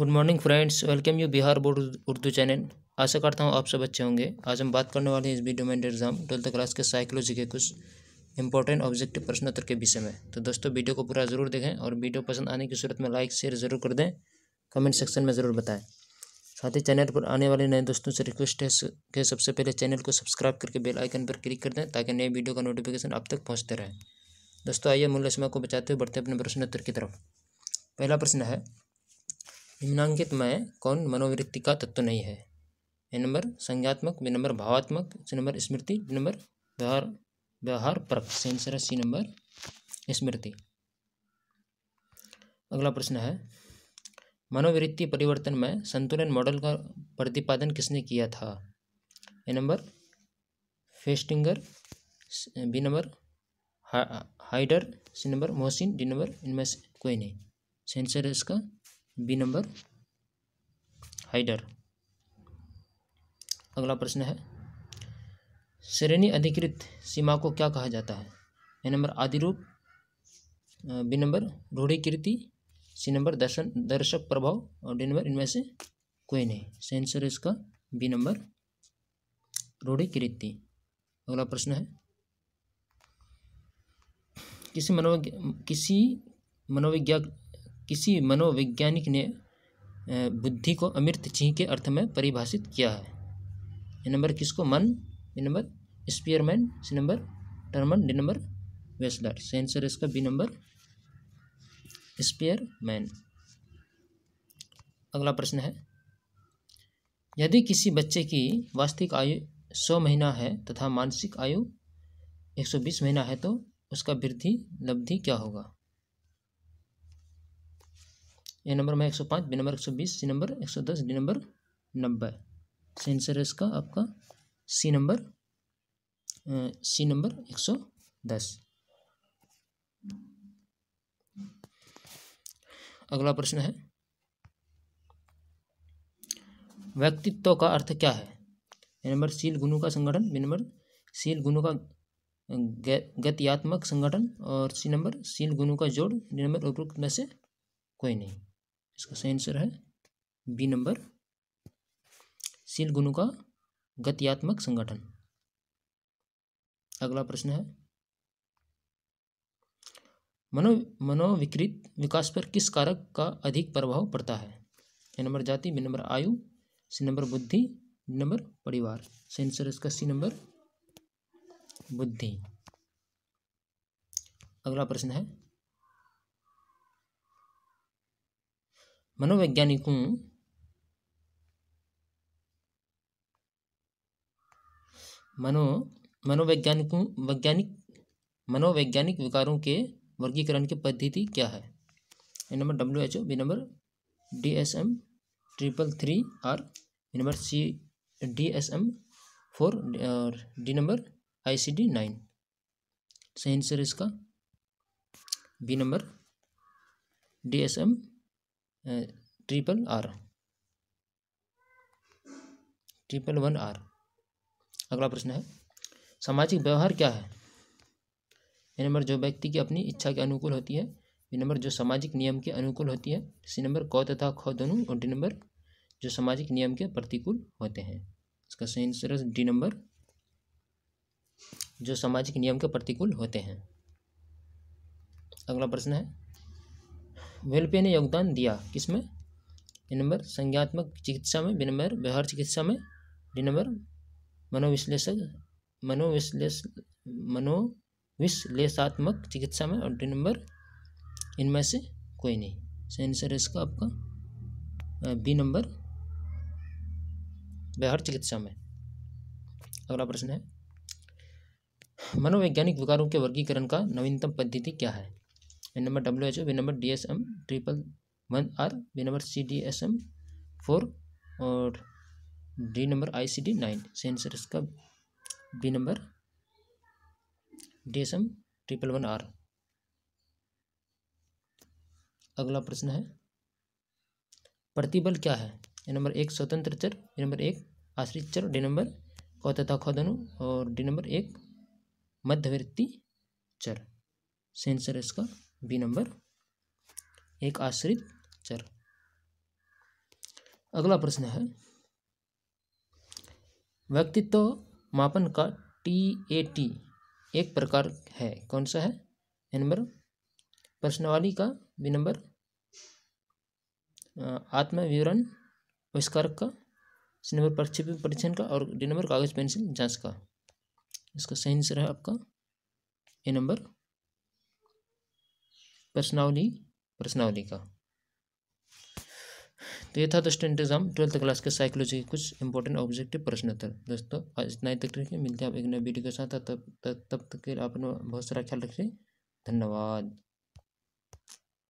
Good morning friends welcome you Bihar board Urdu channel आशा करता हूँ आप सब अच्छे होंगे। आज हम बात करने वाले हैं इस वीडियो में एग्ज़ाम ट्वेल्थ क्लास के साइकोलॉजी के कुछ इंपॉर्टेंट ऑब्जेक्टिव प्रश्नोत्तर के विषय में। तो दोस्तों, वीडियो को पूरा ज़रूर देखें और वीडियो पसंद आने की सूरत में लाइक शेयर ज़रूर कर दें। कमेंट सेक्शन में ज़रूर बताएँ। साथ ही चैनल पर आने वाले नए दोस्तों से रिक्वेस्ट है कि सबसे पहले चैनल को सब्सक्राइब करके बेल आइकन पर क्लिक कर दें ताकि नए वीडियो का नोटिफिकेशन आप तक पहुँचते रहें। दोस्तों, आइए मूल्य समय को बचाते हुए बढ़ते अपने प्रश्नोत्तर की तरफ़। पहला प्रश्न है निम्नांकित में कौन मनोवृत्ति का तत्व नहीं है? ए नंबर, संज्ञात्मक, बी नंबर, भावात्मक, सी नंबर, स्मृति, डी नंबर, व्यवहार व्यवहार परक, सेंसर है सी नंबर, स्मृति। अगला प्रश्न है, मनोवृत्ति परिवर्तन में संतुलन मॉडल का प्रतिपादन किसने किया था? A number, Festinger B number Heider, C number, Mohsin, D number, इनमें से कोई नहीं। सेंसर है इसका बी नंबर हाइडर अगला प्रश्न है। श्रेणी अधिकृत सीमा को क्या कहा जाता है? ए नंबर आदिरूप बी नंबर रूढ़ीकृति सी नंबर दर्शन, दर्शक प्रभाव और डी नंबर इनमें से कोई नहीं। सेंसर इसका बी नंबर रूढ़ीकृति। अगला प्रश्न है। किसी मनोविज्ञ, किसी मनोविज्ञान किसी मनोवैज्ञानिक ने बुद्धि को अमृत चिन्ह के अर्थ में परिभाषित किया है। नंबर किसको? मन number Spearman C number Terman D number Wechsler. Sensor इसका बी नंबर स्पियरमैन। अगला प्रश्न है। यदि किसी बच्चे की वास्तविक आयु सौ महीना है तथा मानसिक आयु एक सौ बीस महीना है तो उसका वृद्धि, लब्धि क्या होगा? ए नंबर में एक सौ पाँच बी नंबर एक सौ बीस सी नंबर एक सौ दस डी नंबर नब्बे। सेंसर है इसका आपका सी नंबर सी नंबर एक सौ दस। अगला प्रश्न है। व्यक्तित्व का अर्थ क्या है? ए नंबर सील गुणों का संगठन बी नंबर सील गुणों का गतियात्मक संगठन, और सी नंबर सील गुणों का जोड़ नंबर उपयुक्त में से कोई नहीं। इसका सही आंसर है बी नंबर सील गुणों का गत्यात्मक संगठन। अगला प्रश्न है, मनो, मनोविकृत विकास पर किस कारक का अधिक प्रभाव पड़ता है? ए नंबर जाति बी नंबर आयु सी नंबर बुद्धि नंबर परिवार। सेंसर इसका सी नंबर बुद्धि। अगला प्रश्न है मनोवैज्ञानिकों मनो, मनोवैज्ञानिकों, वैज्ञानिक, मनोवैज्ञानिक विकारों के वर्गीकरण की पद्धति क्या है? A number W H O B number D S M triple three R, B number C D S M four, और D number I C D nine. सही आंसर इसका? B number D S M triple R triple one R अगला प्रश्न है, सामाजिक व्यवहार क्या है? ये नंबर जो व्यक्ति की अपनी इच्छा के अनुकूल होती है, ये नंबर जो सामाजिक नियम के अनुकूल होती है, सी नंबर क तथा ख दोनों, और डी नंबर जो सामाजिक नियम के प्रतिकूल होते हैं। इसका सही आंसर है डी नंबर जो सामाजिक नियम के प्रतिकूल होते हैं। अगला प्रश्न है वेलपे ने योगदान दिया। किसमें? नंबर संज्ञात्मक चिकित्सा में बी नंबर व्यवहार चिकित्सा में डी नंबर मनोविश्लेषक, मनोविश्लेष, मनोविश्लेषात्मक चिकित्सा में और डी नंबर इनमें से कोई नहीं। सही आंसर इसका आपका। बी नंबर, व्यवहार चिकित्सा में। अगला प्रश्न है। मनोवैज्ञानिक विकारों के वर्गीकरण का नवीनतम पद्धति क्या है? A number W H O B number D S M triple one R B number C D S M four और D number I C D nine sensor इसका. B number D S M triple one R अगला प्रश्न है। प्रतिबल क्या है? A number एक स्वतंत्र चर बी नंबर एक आश्रित चर डी नंबर क तथा ख दोनों, और डी नंबर एक मध्यवर्ती चर. सेंसर इसका. बी नंबर, एक आश्रित चर। अगला प्रश्न है, व्यक्तित्व मापन का टी ए टी एक प्रकार है, कौन सा है? नंबर, प्रश्नावली का, बी नंबर आत्म विवरण आविष्कारक का, सी नंबर प्रक्षेपण परीक्षण का, और डी नंबर, कागज़, पेंसिल, जाँच का। इसका सही आंसर है आपका ए नंबर प्रश्नावली प्रश्नावली का। तो ये था दोस्तों इंतज़ाम ट्वेल्थ क्लास के साइकोलॉजी के कुछ इंपॉर्टेंट ऑब्जेक्टिव प्रश्न उत्तर दोस्तों, आज इतना ही तक रखिए, मिलते हैं आप एक नए वीडियो के साथ, तब तब तक के आपने बहुत सारा ख्याल रखिए। धन्यवाद।